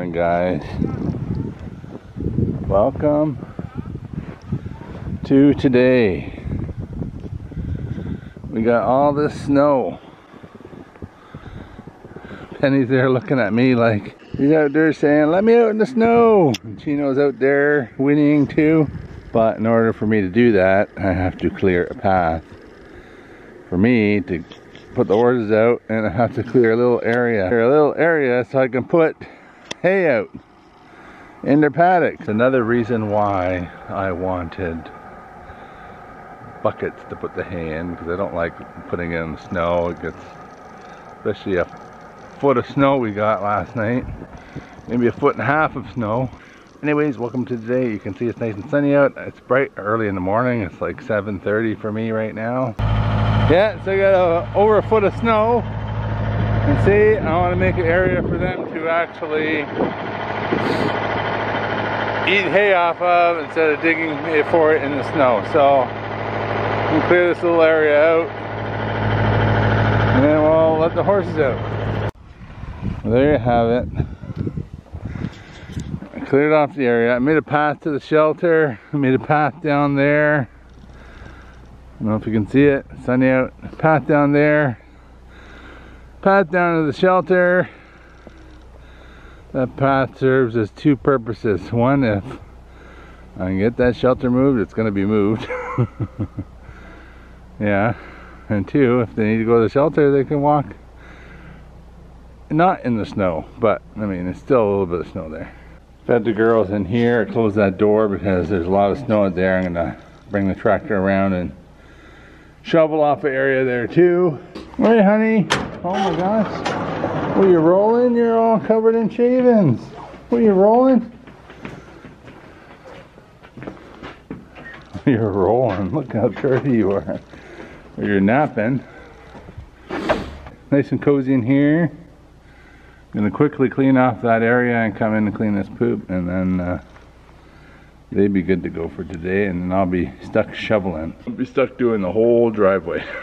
morning, guys. Welcome to today. We got all this snow. Penny's there looking at me like he's out there saying, let me out in the snow. And Chino's out there whinnying too. But in order for me to do that, I have to clear a path for me to put the horses out and I have to clear a little area. A little area so I can put hay out in their paddocks. Another reason why I wanted buckets to put the hay in because I don't like putting in the snow. It gets, especially a foot of snow we got last night. Maybe a foot and a half of snow. Anyways, welcome to today. You can see it's nice and sunny out. It's bright early in the morning. It's like 7.30 for me right now. Yeah, so I got a, over a foot of snow. And see, I want to make an area for them to actually eat hay off of instead of digging for it in the snow. So, we'll clear this little area out. And then we'll let the horses out. Well, there you have it. I cleared off the area. I made a path to the shelter. I made a path down there. I don't know if you can see it. Sunny out. Path down there path down to the shelter. That path serves as two purposes. One, if I can get that shelter moved, it's going to be moved. yeah. And two, if they need to go to the shelter, they can walk not in the snow, but I mean, it's still a little bit of snow there. Fed the girls in here, I closed that door because there's a lot of snow out there. I'm going to bring the tractor around and shovel off the area there too. Hey, honey. Oh my gosh. Were you rolling? You're all covered in shavings. Were you rolling? You're rolling. Look how dirty you are. You're napping. Nice and cozy in here. I'm Gonna quickly clean off that area and come in and clean this poop and then uh, they'd be good to go for today and then I'll be stuck shoveling. I'll be stuck doing the whole driveway.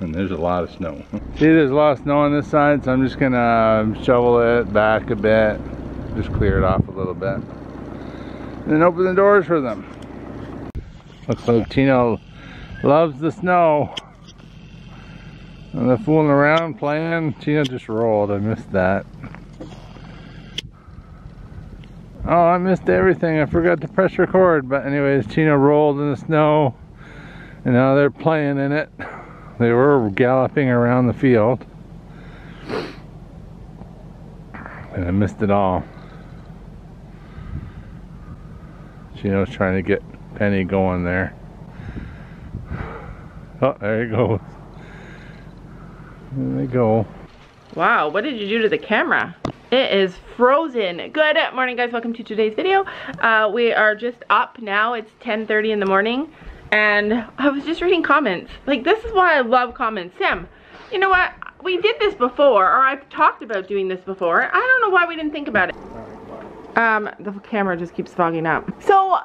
and there's a lot of snow. See, there's a lot of snow on this side, so I'm just gonna um, shovel it back a bit, just clear it off a little bit, and then open the doors for them. Looks like Tino loves the snow. And they're fooling around playing. Tino just rolled, I missed that. Oh, I missed everything. I forgot to press record. But anyways, Tino rolled in the snow. And now they're playing in it. They were galloping around the field. And I missed it all. Chino's trying to get Penny going there. Oh, there he goes. There they go. Wow, what did you do to the camera? It is frozen. Good morning, guys. Welcome to today's video. Uh, we are just up now. It's 10.30 in the morning and I was just reading comments. Like, this is why I love comments. Sam, you know what? We did this before, or I've talked about doing this before. I don't know why we didn't think about it. Um, the camera just keeps fogging up. So,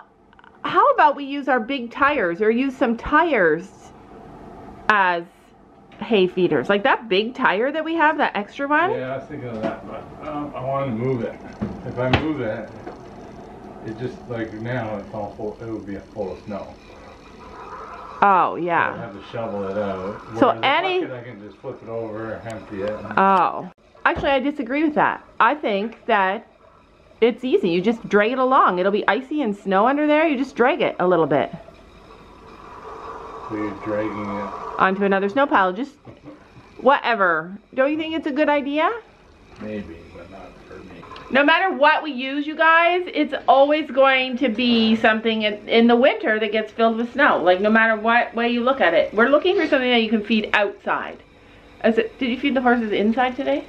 how about we use our big tires, or use some tires as hay feeders? Like that big tire that we have, that extra one? Yeah, I was thinking of that, but um, I want to move it. If I move it, it just, like now, it's all full, it would be full of snow. Oh, yeah. I have to shovel it out. So any... Bucket, I can just flip it over, empty it. Oh. Actually, I disagree with that. I think that it's easy. You just drag it along. It'll be icy and snow under there. You just drag it a little bit. So you're dragging it... Onto another snow pile. Just whatever. Don't you think it's a good idea? Maybe, no matter what we use, you guys, it's always going to be something in, in, the winter that gets filled with snow. Like, no matter what way you look at it. We're looking for something that you can feed outside. As it, did you feed the horses inside today?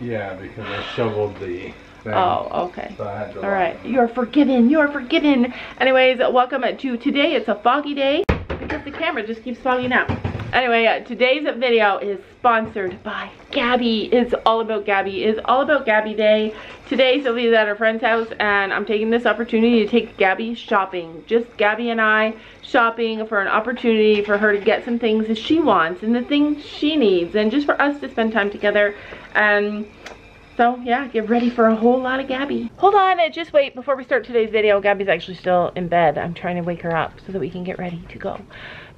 Yeah, because I shoveled the thing. Oh, okay. So All right. You're forgiven. You're forgiven. Anyways, welcome to today. It's a foggy day because the camera just keeps fogging out. Anyway, uh, today's video is sponsored by Gabby. It's all about Gabby. It's all about Gabby Day. Today, Sylvia's at her friend's house, and I'm taking this opportunity to take Gabby shopping. Just Gabby and I shopping for an opportunity for her to get some things that she wants and the things she needs, and just for us to spend time together. And So yeah, get ready for a whole lot of Gabby. Hold on, uh, just wait before we start today's video. Gabby's actually still in bed. I'm trying to wake her up so that we can get ready to go.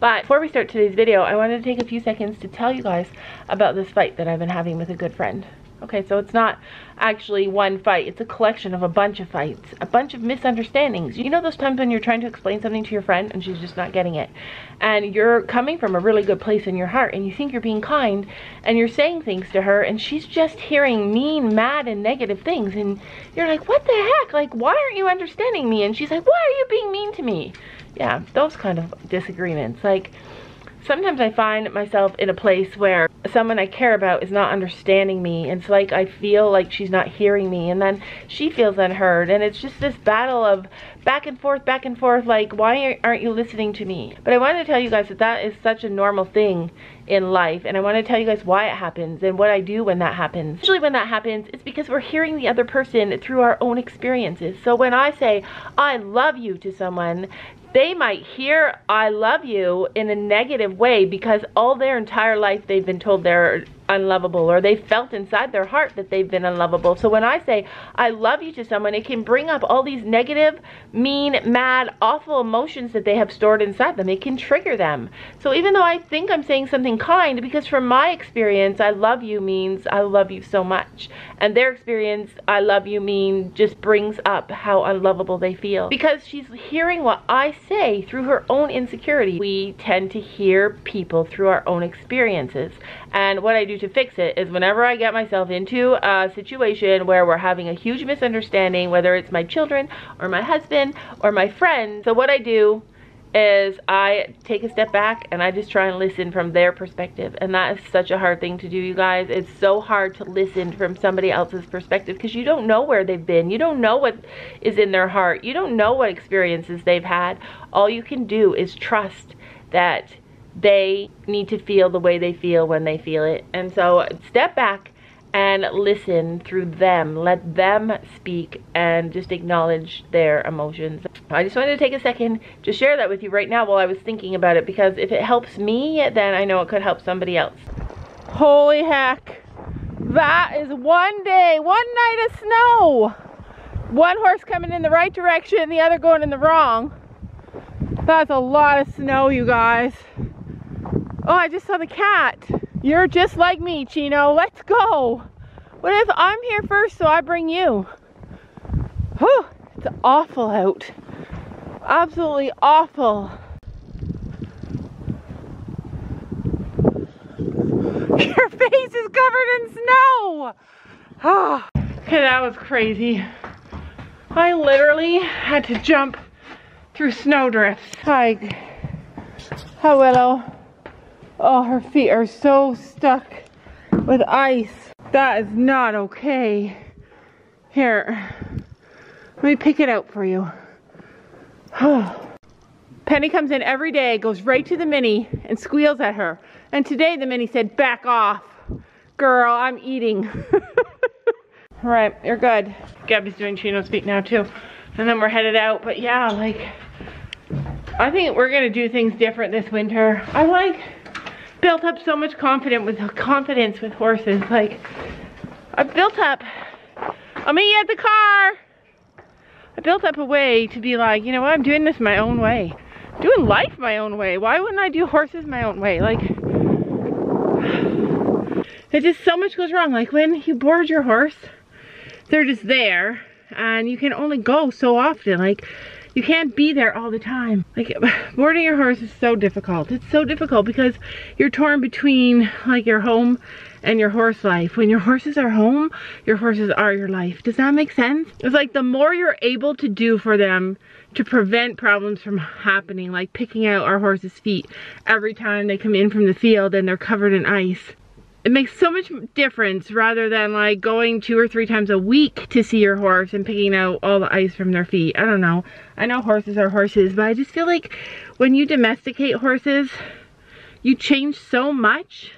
But before we start today's video, I wanted to take a few seconds to tell you guys about this fight that I've been having with a good friend. Okay, so it's not actually one fight. It's a collection of a bunch of fights, a bunch of misunderstandings. You know those times when you're trying to explain something to your friend and she's just not getting it. And you're coming from a really good place in your heart and you think you're being kind and you're saying things to her and she's just hearing mean, mad, and negative things. And you're like, what the heck? Like, why aren't you understanding me? And she's like, why are you being mean to me? Yeah, those kind of disagreements. Like, sometimes I find myself in a place where someone I care about is not understanding me. And it's like I feel like she's not hearing me and then she feels unheard and it's just this battle of back and forth, back and forth, like why aren't you listening to me? But I wanted to tell you guys that that is such a normal thing in life and I want to tell you guys why it happens and what I do when that happens. Usually when that happens, it's because we're hearing the other person through our own experiences. So when I say, I love you to someone, they might hear I love you in a negative way because all their entire life they've been told they're unlovable or they felt inside their heart that they've been unlovable. So when I say I love you to someone, it can bring up all these negative, mean, mad, awful emotions that they have stored inside them. It can trigger them. So even though I think I'm saying something kind, because from my experience, I love you means I love you so much. And their experience, I love you mean just brings up how unlovable they feel. Because she's hearing what I say through her own insecurity. We tend to hear people through our own experiences. And what I do to fix it is whenever I get myself into a situation where we're having a huge misunderstanding, whether it's my children or my husband or my friend, so what I do is I take a step back and I just try and listen from their perspective. And that is such a hard thing to do, you guys. It's so hard to listen from somebody else's perspective because you don't know where they've been. You don't know what is in their heart. You don't know what experiences they've had. All you can do is trust that they need to feel the way they feel when they feel it. And so step back and listen through them. Let them speak and just acknowledge their emotions. I just wanted to take a second to share that with you right now while I was thinking about it because if it helps me, then I know it could help somebody else. Holy heck. That is one day, one night of snow. One horse coming in the right direction, the other going in the wrong. That's a lot of snow, you guys. Oh, I just saw the cat. You're just like me, Chino. Let's go. What if I'm here first, so I bring you? Whew, it's awful out. Absolutely awful. Your face is covered in snow. Ah, okay, that was crazy. I literally had to jump through snowdrifts. Hi. Hi, Willow. Oh, her feet are so stuck with ice. That is not okay. Here, let me pick it out for you. Penny comes in every day, goes right to the mini and squeals at her. And today the mini said, back off. Girl, I'm eating. All right, you're good. Gabby's doing Chino's feet now too. And then we're headed out, but yeah, like, I think we're gonna do things different this winter. I like built up so much confidence with confidence with horses. Like I built up. I'll meet you at the car. I built up a way to be like, you know what? I'm doing this my own way. doing life my own way. Why wouldn't I do horses my own way? Like, it just so much goes wrong. Like when you board your horse, they're just there, and you can only go so often. Like you can't be there all the time. Like boarding your horse is so difficult. It's so difficult because you're torn between like your home and your horse life. When your horses are home, your horses are your life. Does that make sense? It's like the more you're able to do for them to prevent problems from happening, like picking out our horse's feet every time they come in from the field and they're covered in ice it makes so much difference rather than like going two or three times a week to see your horse and picking out all the ice from their feet. I don't know. I know horses are horses, but I just feel like when you domesticate horses, you change so much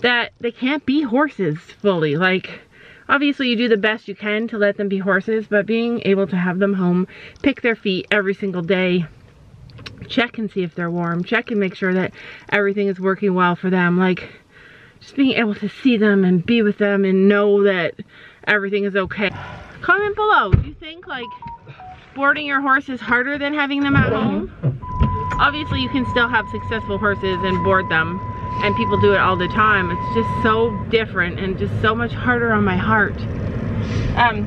that they can't be horses fully. Like, obviously you do the best you can to let them be horses, but being able to have them home, pick their feet every single day, check and see if they're warm, check and make sure that everything is working well for them. Like, just being able to see them and be with them and know that everything is okay. Comment below, do you think like boarding your horse is harder than having them at home? Obviously you can still have successful horses and board them and people do it all the time. It's just so different and just so much harder on my heart. Um,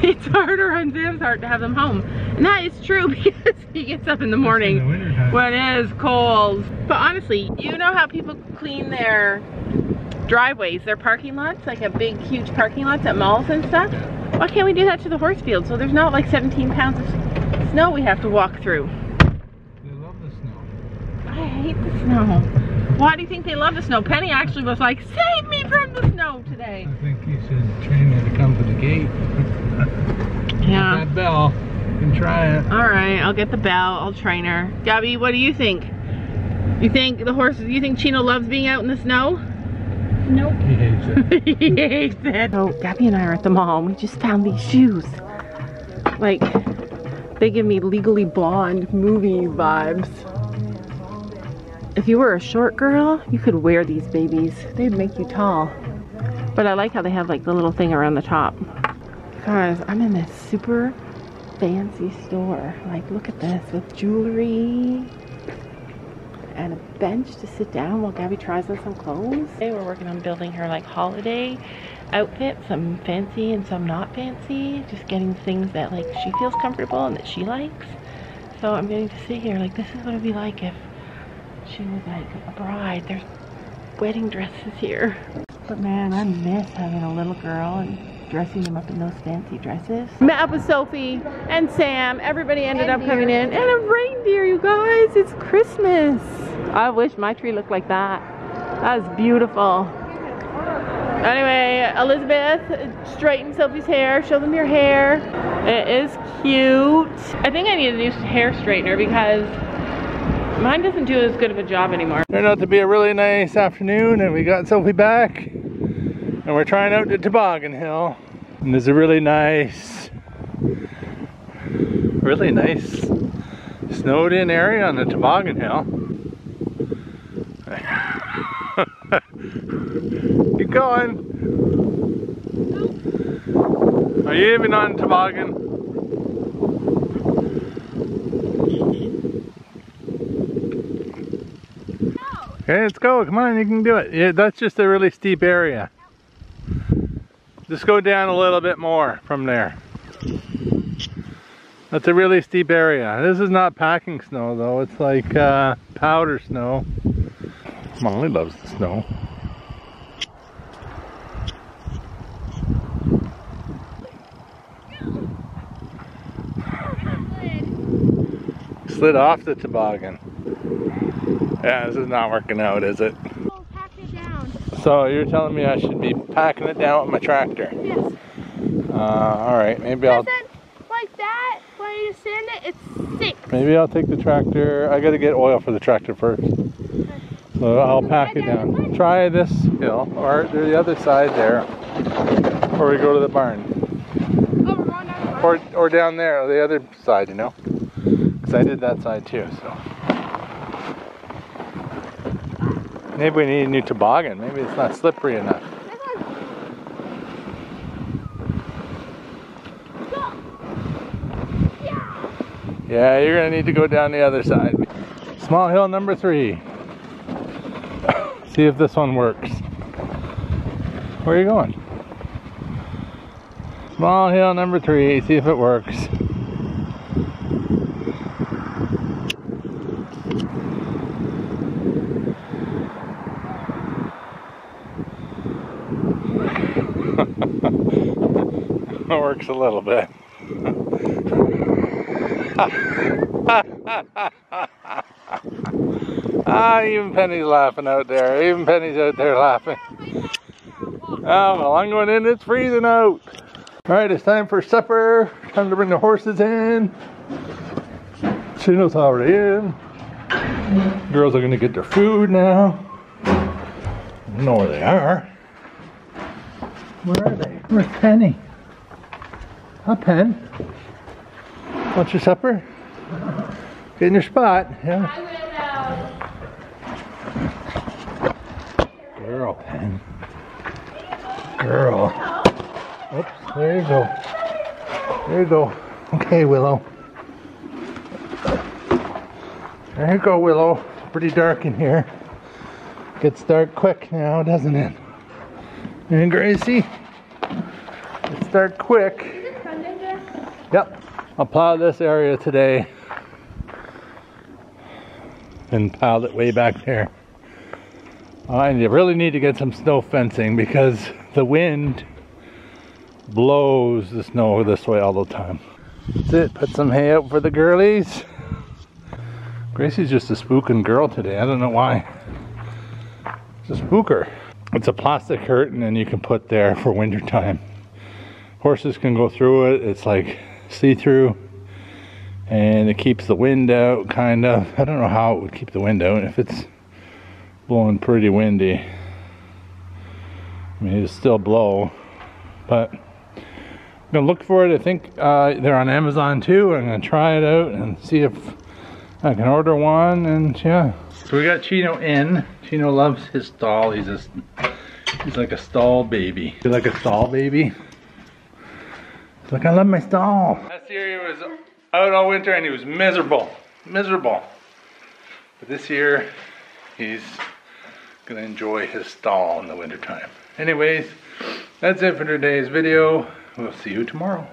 it's harder on Sam's heart to have them home. And that is true because he gets up in the morning In the when it is cold. But honestly, you know how people clean their driveways, their parking lots, like a big, huge parking lots at malls and stuff? Why can't we do that to the horse field? So there's not like 17 pounds of snow we have to walk through. They love the snow. I hate the snow. Why do you think they love the snow? Penny actually was like, save me from the snow today. I think you should train her to come to the gate. Yeah. That bell. and try it. All right, I'll get the bell. I'll train her. Gabby, what do you think? You think the horses, you think Chino loves being out in the snow? Nope. He hates it. he hates it. So Gabby and I are at the mall and we just found these shoes. Like, they give me legally blonde movie vibes. If you were a short girl, you could wear these babies. They'd make you tall. But I like how they have like the little thing around the top. Guys, I'm in this super fancy store. Like, look at this with jewelry and a bench to sit down while Gabby tries on some clothes. Today we're working on building her like holiday outfit, some fancy and some not fancy. Just getting things that like she feels comfortable and that she likes. So I'm getting to sit here like this is what it'd be like if she was like a bride. There's wedding dresses here. But man, I miss having a little girl and dressing them up in those fancy dresses. Met up with Sophie and Sam. Everybody ended up coming in. And a reindeer, you guys. It's Christmas. I wish my tree looked like that. That was beautiful. Anyway, Elizabeth, straighten Sophie's hair. Show them your hair. It is cute. I think I need a new hair straightener because mine doesn't do as good of a job anymore. Turned out to be a really nice afternoon and we got Sophie back and we're trying out the toboggan hill. And there's a really nice, really nice snowed in area on the toboggan hill. Keep going. Are you even on toboggan? Okay, let's go. Come on, you can do it. Yeah, that's just a really steep area. Just go down a little bit more from there. That's a really steep area. This is not packing snow though. It's like uh, powder snow. Molly loves the snow. Slid off the toboggan. Yeah, this is not working out, is it? Oh, pack it down. So you're telling me I should be packing it down with my tractor? Yes. Uh, all right, maybe I'll like that, when you sand it, it sinks. maybe I'll take the tractor. I got to get oil for the tractor first. So I'll pack it down. Try this hill or the other side there, or we go to the barn, Oh, we're going down the road. or or down there, the other side. You know, because I did that side too. So maybe we need a new toboggan. Maybe it's not slippery enough. Yeah, you're gonna need to go down the other side. Small hill number three. See if this one works. Where are you going? Small hill number three. See if it works. Works a little bit. ah, even Penny's laughing out there. Even Penny's out there laughing. Oh, well, I'm going in. It's freezing out. All right, it's time for supper. Time to bring the horses in. She knows how already in. Girls are going to get their food now. I don't know where they are. Where are they? Where's Penny? Hi, Pen. Want your supper? Get in your spot. Yeah. Girl pen. Girl. Oops, there you go. There you go. Okay, Willow. There you go, Willow. Pretty dark in here. Gets dark quick now, doesn't it? And Gracie, it's dark quick. Yep. I'll plow this area today. And piled it way back there. Uh, I really need to get some snow fencing because the wind blows the snow this way all the time. That's it. Put some hay out for the girlies. Gracie's just a spooking girl today. I don't know why. It's a spooker. It's a plastic curtain and you can put there for winter time. Horses can go through it. It's like see-through and it keeps the wind out kind of. I don't know how it would keep the wind out if it's blowing pretty windy. I mean, it'll still blow, but I'm gonna look for it. I think uh, they're on Amazon too. I'm gonna try it out and see if I can order one. And yeah. So we got Chino in. Chino loves his stall. He's just he's like a stall baby. You like a stall baby? He's like I love my stall. Last year he was out all winter and he was miserable, miserable. But this year he's gonna enjoy his stall in the wintertime. Anyways, that's it for today's video. We'll see you tomorrow.